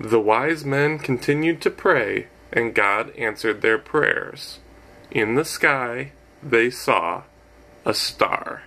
The wise men continued to pray, and God answered their prayers. In the sky, they saw a star.